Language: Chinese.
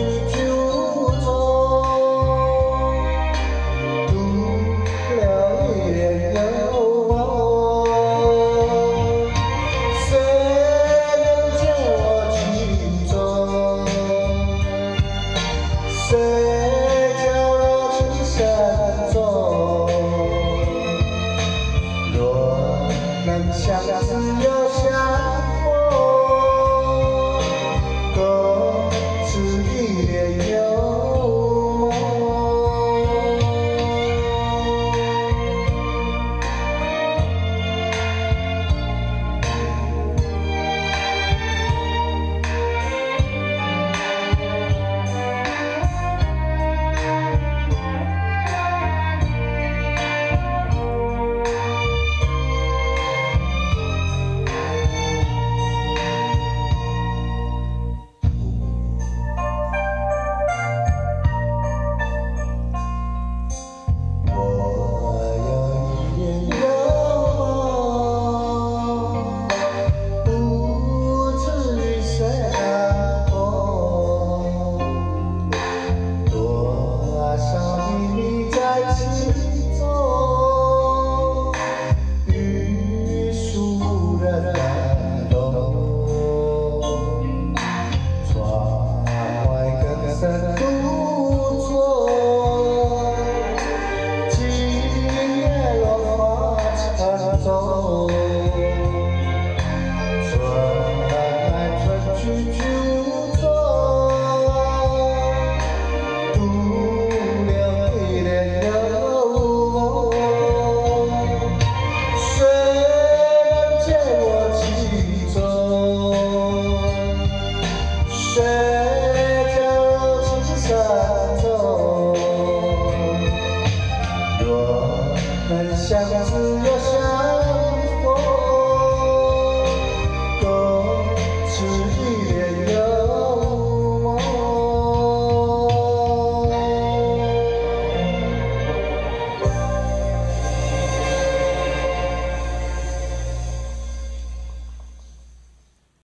酒中独了烟柳梦，谁能解我情衷？谁教我情深重？若能相拥。share.